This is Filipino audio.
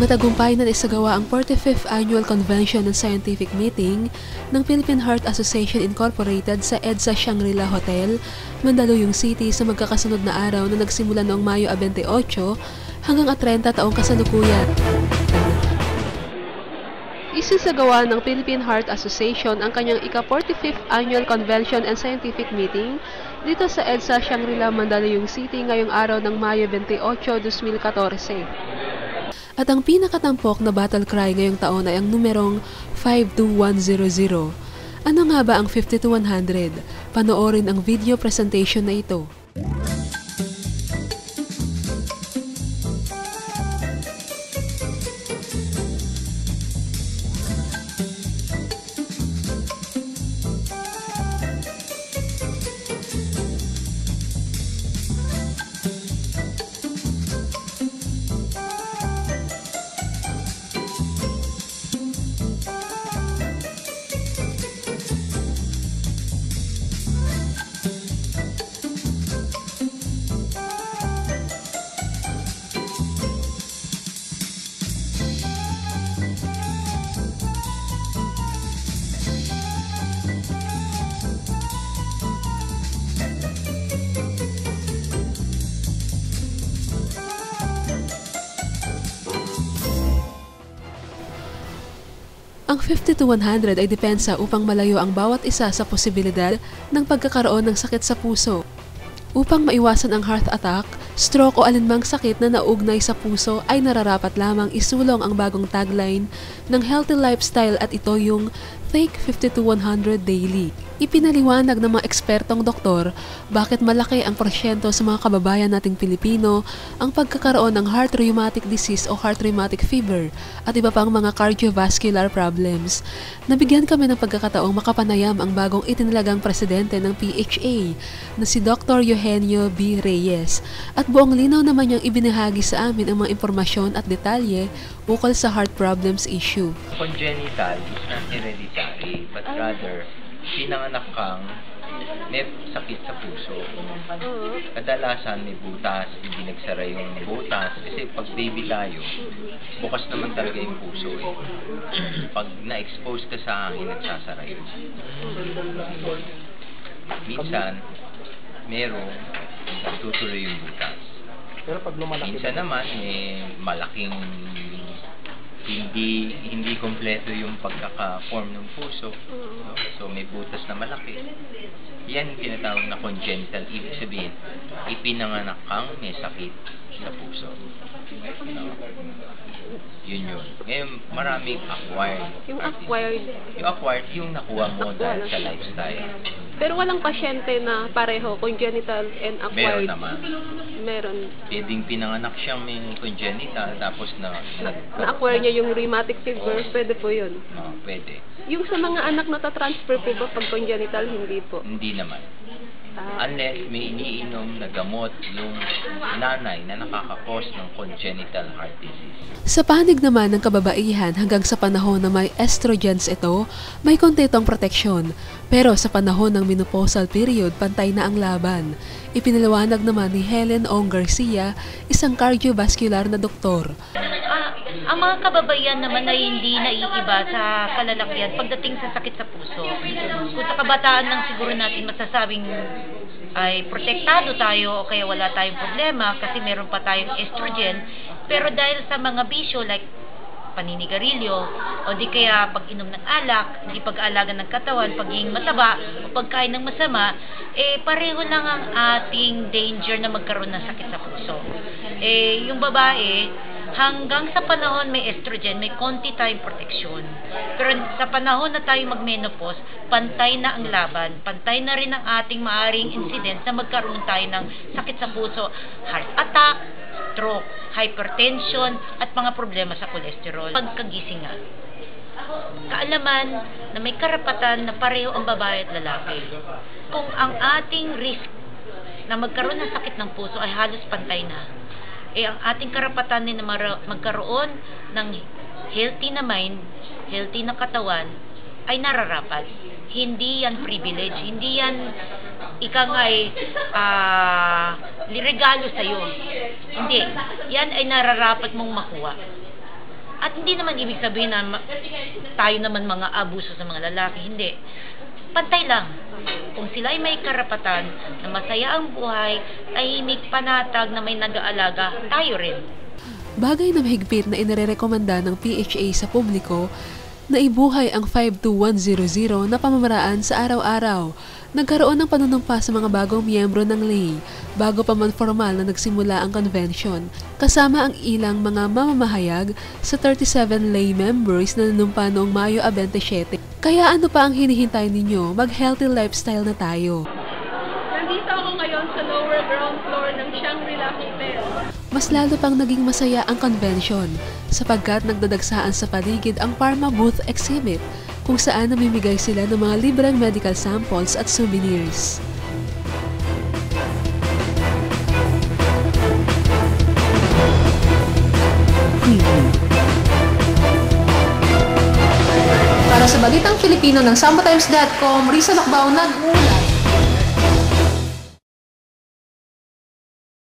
Matagumpay na isagawa ang 45th Annual Convention and Scientific Meeting ng Philippine Heart Association Incorporated sa EDSA Shangri-La Hotel, Mandaluyong City sa magkakasunod na araw na nagsimula noong Mayo 28 hanggang 30 taong kasalukuyan. Isisagawa ng Philippine Heart Association ang kanyang ika-45th Annual Convention and Scientific Meeting dito sa EDSA Shangri-La, Mandaluyong City ngayong araw ng Mayo 28, 2014. At ang pinakatampok na battle cry ngayong taon ay ang numerong 52100. Ano nga ba ang 52100? Panoorin ang video presentation na ito. Ang 50 to 100 ay depensa upang malayo ang bawat isa sa posibilidad ng pagkakaroon ng sakit sa puso. Upang maiwasan ang heart attack, stroke o alinmang sakit na naugnay sa puso ay nararapat lamang isulong ang bagong tagline ng healthy lifestyle at ito yung Take 50 to 100 daily. Ipinaliwanag ng mga ekspertong doktor bakit malaki ang porsyento sa mga kababayan nating Pilipino ang pagkakaroon ng heart rheumatic disease o heart rheumatic fever at iba pang mga cardiovascular problems. Nabigyan kami ng pagkakataong makapanayam ang bagong itinalagang presidente ng PHA na si Dr. Eugenio B. Reyes at buong linaw naman niyang ibinahagi sa amin ang mga impormasyon at detalye ukol sa heart problems issue. Congenital is not hereditary, but rather, pinanganak kang may sakit sa puso. Kadalasan may butas, hindi nagsara yung butas. Kasi pag baby tayo, bukas naman talaga yung puso eh. Pag na-expose ka sa hangin, nagsasara yun. Minsan, merong natutuloy yung butas. Pero pag lumalaki, Minsan naman, may malaking hindi hindi kompleto yung pagkaka-form ng puso. No? So may butas na malaki. Yan yung tinatawag na congenital. Ibig sabihin, ipinanganak kang may sakit sa puso. No? Yun yun. Ngayon, maraming acquired. Yung acquired. Yung acquired, yung nakuha mo dahil na sa lifestyle. Pero walang pasyente na pareho, congenital and Meron acquired. naman. Meron. Pwedeng pinanganak siyang may congenital tapos na, na, Na-acquire niya yung rheumatic fever, pwede po yun. No, pwede. Yung sa mga anak na ta-transfer po ba pag congenital, hindi po. Hindi naman. Ah, Unless may iniinom na gamot yung nanay na nakakakos ng congenital heart disease. Sa panig naman ng kababaihan hanggang sa panahon na may estrogens ito, may konti itong proteksyon. Pero sa panahon ng menopausal period, pantay na ang laban. Ipinaliwanag naman ni Helen Ong Garcia, isang cardiovascular na doktor. Ang mga kababayan naman ay hindi naiiba sa kalalakihan pagdating sa sakit sa puso. Kung sa kabataan lang siguro natin masasabing ay protektado tayo o kaya wala tayong problema kasi meron pa tayong estrogen. Pero dahil sa mga bisyo like paninigarilyo o di kaya pag-inom ng alak, hindi pag-aalaga ng katawan, pagiging mataba o pagkain ng masama, eh pareho lang ang ating danger na magkaroon ng sakit sa puso. Eh yung babae, hanggang sa panahon may estrogen, may konti tayong proteksyon. Pero sa panahon na tayo magmenopause, pantay na ang laban. Pantay na rin ang ating maaring incident na magkaroon tayo ng sakit sa puso, heart attack, stroke, hypertension, at mga problema sa kolesterol. Pagkagising nga, kaalaman na may karapatan na pareho ang babae at lalaki. Kung ang ating risk na magkaroon ng sakit ng puso ay halos pantay na, eh ang ating karapatan din na magkaroon ng healthy na mind, healthy na katawan, ay nararapat. Hindi yan privilege, hindi yan ika nga ay ah, regalo sa'yo. Hindi. Yan ay nararapat mong makuha. At hindi naman ibig sabihin na tayo naman mga abuso sa mga lalaki. Hindi. Pantay lang. Kung sila ay may karapatan na masaya ang buhay, tahimik, panatag na may nag-aalaga, tayo rin. Bagay na mahigpit na inirekomenda ng PHA sa publiko na ibuhay ang 52100 na pamamaraan sa araw-araw. Nagkaroon ng panunumpa sa mga bagong miyembro ng lay bago pa man formal na nagsimula ang convention, kasama ang ilang mga mamamahayag sa 37 lay members na nanumpa noong Mayo 27. Kaya ano pa ang hinihintay ninyo? Mag-healthy lifestyle na tayo. Nandito ako ngayon sa lower ground floor ng Shangri-La Hotel. Mas lalo pang naging masaya ang convention sapagkat nagdadagsaan sa paligid ang Pharma Booth Exhibit kung saan namimigay sila ng mga libreng medical samples at souvenirs. Para sa Balitang Filipino ng SamboTimes.com, Risa Lakbao nag-uulat.